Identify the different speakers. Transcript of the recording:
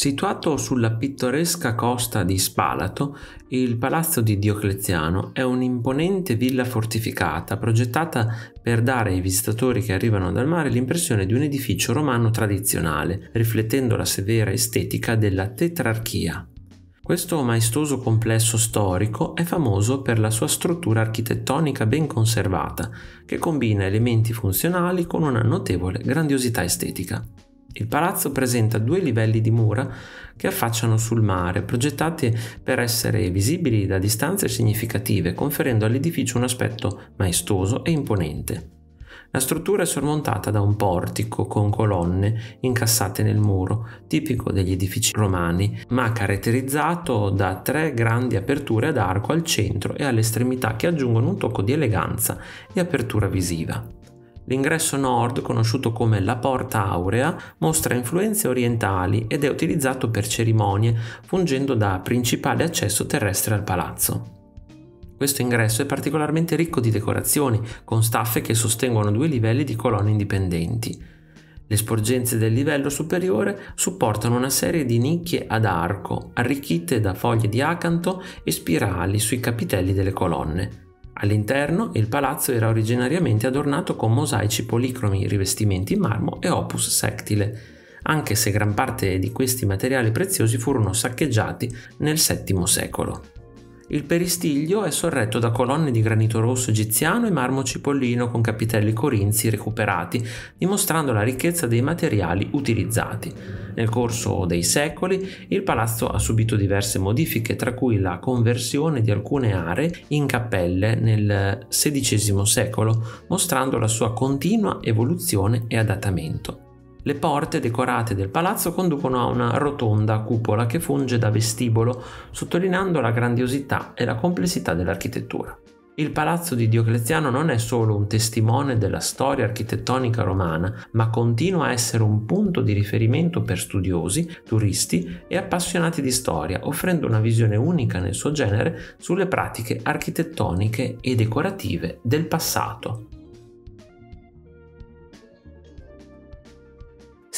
Speaker 1: Situato sulla pittoresca costa di Spalato, il Palazzo di Diocleziano è un'imponente villa fortificata progettata per dare ai visitatori che arrivano dal mare l'impressione di un edificio romano tradizionale, riflettendo la severa estetica della tetrarchia. Questo maestoso complesso storico è famoso per la sua struttura architettonica ben conservata, che combina elementi funzionali con una notevole grandiosità estetica. Il palazzo presenta due livelli di mura che affacciano sul mare, progettati per essere visibili da distanze significative, conferendo all'edificio un aspetto maestoso e imponente. La struttura è sormontata da un portico con colonne incassate nel muro, tipico degli edifici romani, ma caratterizzato da tre grandi aperture ad arco al centro e alle estremità che aggiungono un tocco di eleganza e apertura visiva. L'ingresso nord, conosciuto come la Porta Aurea, mostra influenze orientali ed è utilizzato per cerimonie, fungendo da principale accesso terrestre al palazzo. Questo ingresso è particolarmente ricco di decorazioni, con staffe che sostengono due livelli di colonne indipendenti. Le sporgenze del livello superiore supportano una serie di nicchie ad arco, arricchite da foglie di acanto e spirali sui capitelli delle colonne. All'interno il palazzo era originariamente adornato con mosaici policromi, rivestimenti in marmo e opus sectile, anche se gran parte di questi materiali preziosi furono saccheggiati nel VII secolo. Il peristiglio è sorretto da colonne di granito rosso egiziano e marmo cipollino con capitelli corinzi recuperati, dimostrando la ricchezza dei materiali utilizzati. Nel corso dei secoli il palazzo ha subito diverse modifiche, tra cui la conversione di alcune aree in cappelle nel XVI secolo, mostrando la sua continua evoluzione e adattamento. Le porte decorate del palazzo conducono a una rotonda cupola che funge da vestibolo, sottolineando la grandiosità e la complessità dell'architettura. Il palazzo di Diocleziano non è solo un testimone della storia architettonica romana, ma continua a essere un punto di riferimento per studiosi, turisti e appassionati di storia, offrendo una visione unica nel suo genere sulle pratiche architettoniche e decorative del passato.